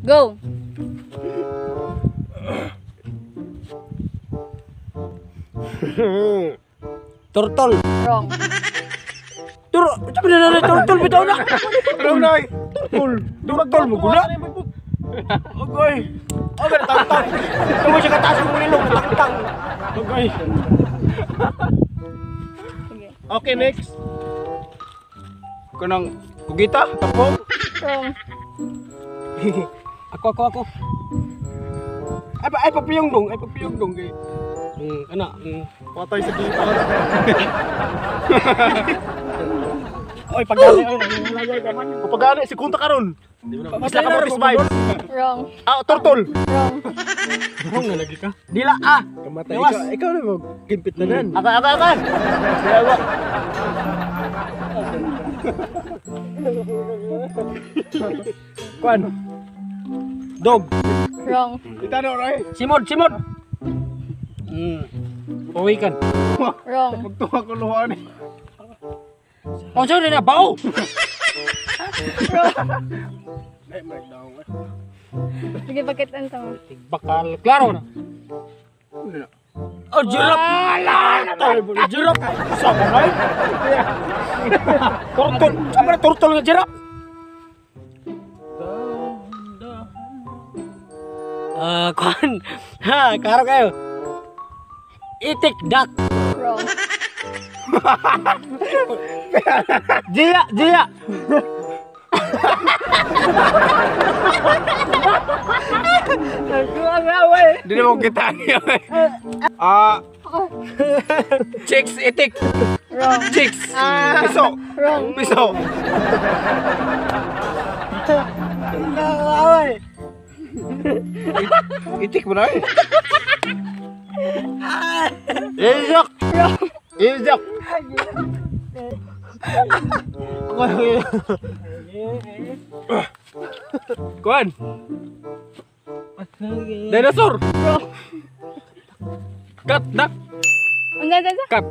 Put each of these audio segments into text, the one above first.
Go. Turtle. Wrong. Tur, sabi na na turtle bitaw na. Ano na? Turtle. Turtle mo guna. Okay. Okay, tang-tang. Tumo siya kataas mo ilong, tang-tang. Okay. Okay, next. Kanang kugita, tapong. Wrong. aku aku aku apa apa piung dong apa piung dong kayak hmm, enak hmm. foto sedih Oy, pagdali ay nilayay naman. Si Kunta karun, Mas laka mo survive. Wrong. Ah, turtle. Wrong. Wrong lagi kah? Dila ah. Kamatay ikan. Ikaw na mo gimpit hmm. na Apa Aka aka aka. Ya, Dawa. Kuan. Dog. Wrong. Kita no, Roy. simut, simod. Hmm. Uwi kan. Wrong. Magtuwa ko luha ni. Ang sa'yo na bao. Ay, may. Sige, bakit ang tama? Bakal. Klaro na. Oh, jeruk. Jeruk. Sama, na jeruk. Eh, kon ha karo kayo itik dak jia jia Dia mau kita Ah. Chicks itik. Wrong. Chicks. Ah. Piso. Wrong. Piso. Nawaway. Itik benar. Izok. Izok. Kuan. Dinosaur. Cut, nak. Enggak, enggak, enggak. Cut.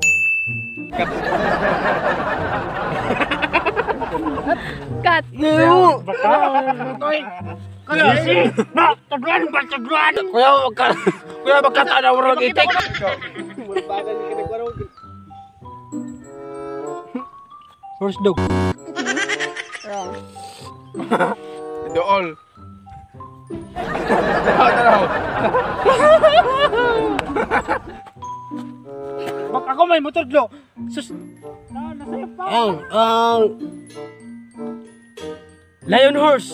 Cut. Cut. Cut. Cut. Si. Na, taglan ba taglan? Kuya ka. Kuya magkata na urang itik. Horse dog. Wrong. Dool. Bak ako may motor do. Sus. Ang, ang Lion horse.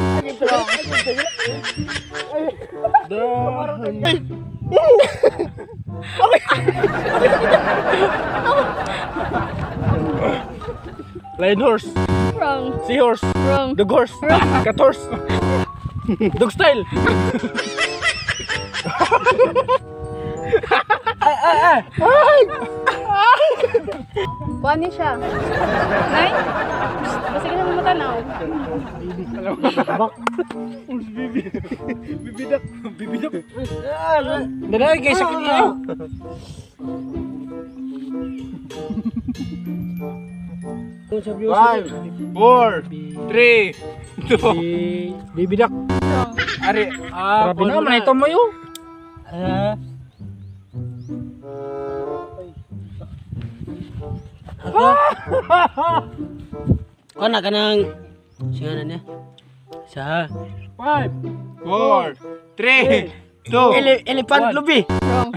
Wrong. Lion horse. Wrong. Seahorse. Wrong. Dog horse. Cat horse. Dog style. Kuha niya siya. Nay? Basta ka naman matanaw. Bibidak. Bibidak. Dala kay sakit niya. Five, four, three, two. Wrong. Ari. Ah, Grabe naman ito mo yun. Ah. Ako na ka ng... Siya na niya. Sa... Five, four, three, two. Ele elephant lubi. Wrong.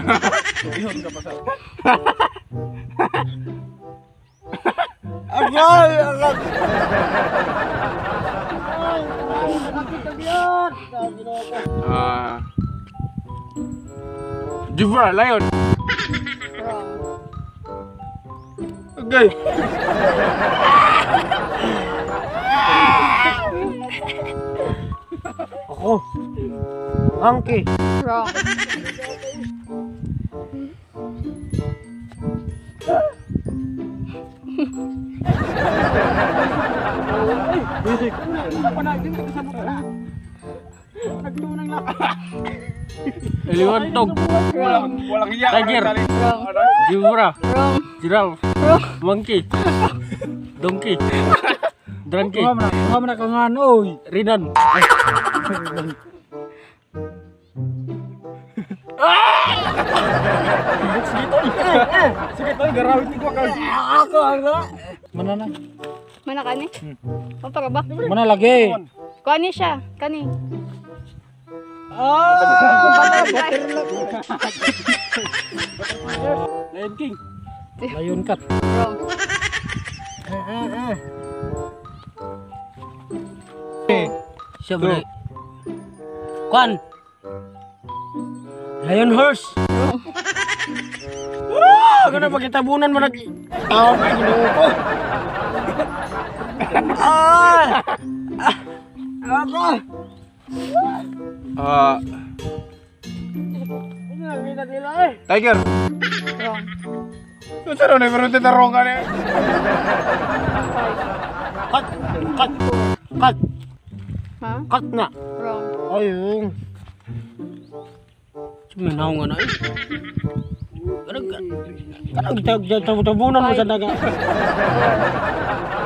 Agay! Agay! Ah. Jibra, lion. Okay. Ako. Angki. Wrong. Eliwantog. Wrong. Walang hiya. Tiger. Wrong. Zebra. Monkey. Donkey. Drunky. Huwag mo na Ridan, ah, Rinan. Sige tol. Sige tol, garawin ko ka. aku ano? Mana na? Mana kani? Hmm. para ba? Mana lagi? Kani siya, kani. Oh! Lion King. Iya. Layon kat. eh eh. Eh, Siya balik. Kwan. Lion horse. Wah, kenapa kita bunan mana? Tahu kayak gini. Ah. Apa? Ah. Tiger. Wrong. Kung saan na meron tinarong ka niya? Kat. Kat. Kat. Ha? Kat na. Wrong. Ayun. Suminaw nga na eh. Kanang kanang tabunan mo sa daga.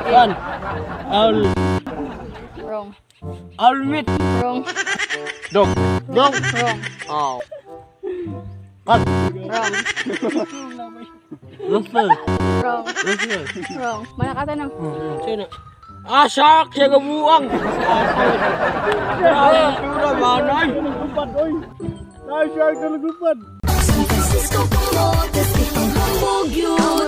Kan. Al Wrong. almit. Wrong. Dog. Dog. Wrong. Oh. Kat. Wrong. Ruffle. Wrong. Ruffle. Wrong. Manakatanong. Hmm. Oh, sino? Ah, Asak! Siya gabuang! Grabe! Tura ba? Nay! Nagupad, oy! Nay, siya ka nagupad! San Francisco, Pamod, Tapos ipang hambog yun,